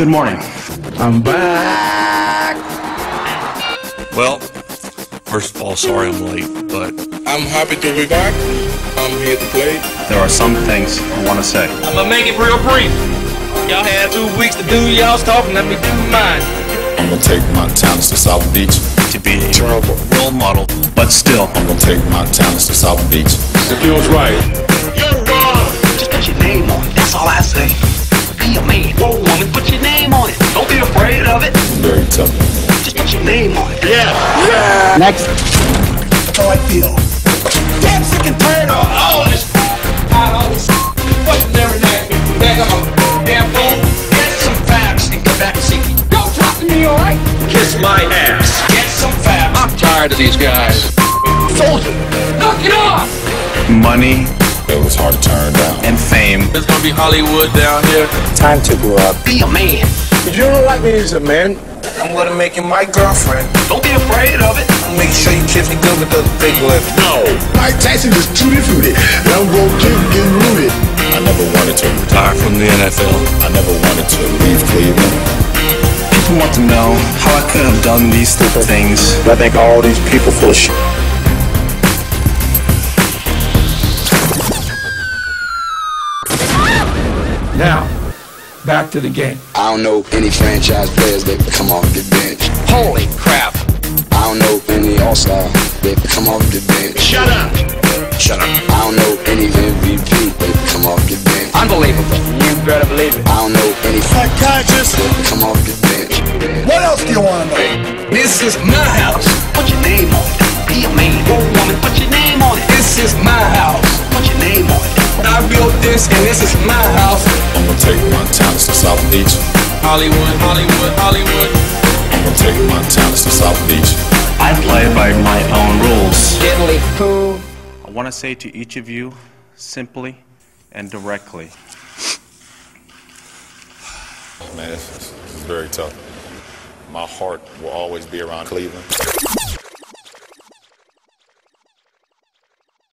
Good morning. I'm back. Well, first of all, sorry I'm late, but I'm happy to be back. I'm here to play. There are some things I want to say. I'm gonna make it real brief. Y'all had two weeks to do y'all's talking. Let me do mine. I'm gonna take my talents to South Beach. To be a role model, but still, I'm gonna take my talents to South Beach. It feels right. It. Very. Just put your name on it. Yeah. yeah. Next. That's how I feel. Damn sick and tired of all this. All this. What's never that? Back on my damn phone. Get some facts and come back and see me. Don't talk to me, alright? Kiss my ass. Get some facts. I'm tired of these guys. Soldier, knock it off. money It was hard to turn down. and fame It's gonna be Hollywood down here. Time to grow up. Be a man. You don't like me as a man? I'm gonna make you my girlfriend. Don't be afraid of it. Make sure you kiss me good with the big lip. No. Mike Tyson is tutti frutti. And I'm gonna keep getting rooted. I never wanted to. retire from the NFL. I never wanted to leave Cleveland. People want to know how I could have done these stupid things. I think all these people full of shit. Now, back to the game. I don't know any franchise players that come off the bench. Holy crap. I don't know any all-star that come off the bench. Shut up. Shut up. I don't know any MVP that come off the bench. Unbelievable. You better believe it. I don't know any psychiatrist that come off the bench. What else do you want to know? This is my house. Built this and this is my house. I'm gonna take my talents to South Beach. Hollywood, Hollywood, Hollywood. I'm gonna take my talents to South Beach. I play by my own rules. Diddly poo. I want to say to each of you, simply and directly, Man, this is, this is very tough. My heart will always be around Cleveland.